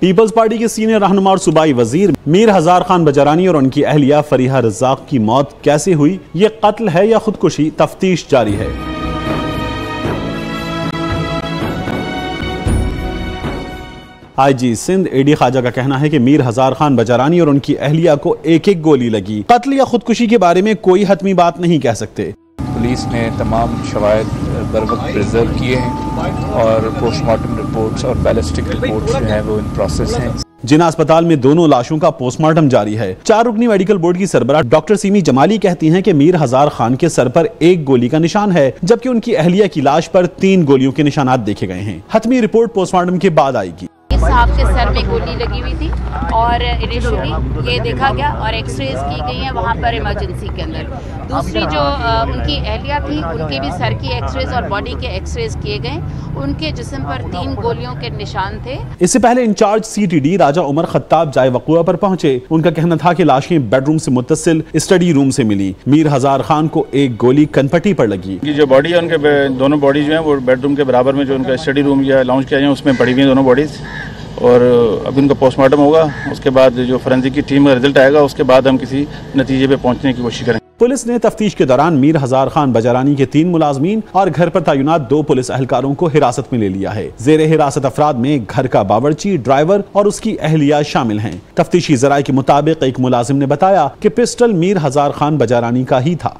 Peoples party کے senior رہنما اور صوبائی وزیر میر ہزار خان بجرانی اور ان کی اہلیہ فریحہ رزاق کی موت کیسے ہوئی؟ یہ قتل ہے یا خودکشی؟ تفتیش جاری ہے۔ آئی جی سندھ، اے ڈی خواجہ کا کہنا ہے کہ میر ہزار خان بجرانی اور ان کی اہلیہ کو ایک ایک گولی لگی۔ قتل یا خودکشی کے بارے میں کوئی حتمی بات نہیں کہہ سکتے۔ پولیس نے تمام شواہد بر وقت کیے ہیں اور پوسٹ مارٹم رپورٹس اور بیلسٹک رپورٹس جو ہیں وہ ان پروسیس ہیں۔ جنہ اسپتال میں دونوں لاشوں کا پوسٹ مارٹم جاری ہے۔ چار رکنی میڈیکل بورڈ کی سربراہ ڈاکٹر سیمی جمالی کہتی ہیں کہ میر ہزار خان کے سر پر ایک گولی کا نشان ہے، جبکہ ان کی اہلیہ کی لاش پر تین گولیوں کے نشانات دیکھے گئے ہیں۔ حتمی رپورٹ پوسٹ مارٹم کے بعد آئے گی۔ صاحب کے سر میں گولی لگی ہوئی تھی اور انیشلی یہ دیکھا گیا اور ایکس ریز کی گئی ہیں وہاں پر ایمرجنسی کے اندر۔ دوسری جو ان کی اہلیہ تھی ان کے بھی سر کی ایکس ریز اور باڈی کے ایکس ریز کیے گئے۔ ان کے جسم پر تین گولیوں کے نشان تھے۔ اس سے پہلے in charge C T D Raja Umar Khattab جائے وقوع پر پہنچے۔ ان کا کہنا تھا کہ لاشیں بیڈ روم سے متصل اسٹڈی روم سے ملی۔ میر ہزار خان کو ایک گولی کنپٹی پر لگی۔ جو باڈی ہے ان کے دونوں باڈی جو ہیں وہ بیڈ روم کے برابر میں جو ان کا اسٹڈی روم یا لاؤنج کیا جائے اس میں پڑی ہوئی ہیں دونوں باڈیز اور اب ان کا پوسٹ مارٹم ہوگا، اس کے بعد جو فرنزی کی ٹیم کا رزلٹ آئے گا، اس کے بعد ہم کسی نتیجے پہ پہنچنے کی کوشش کریں پولیس نے تفتیش کے دوران میر ہزار خان بجارانی کے تین ملازمین اور گھر پر تعینات دو پولیس اہلکاروں کو حراست میں لے لیا ہے۔ زیر حراست افراد میں گھر کا باورچی، ڈرائیور اور اس کی اہلیہ شامل ہیں۔ تفتیشی ذرائع کے مطابق ایک ملازم نے بتایا کہ پسٹل میر ہزار خان بجارانی کا ہی تھا۔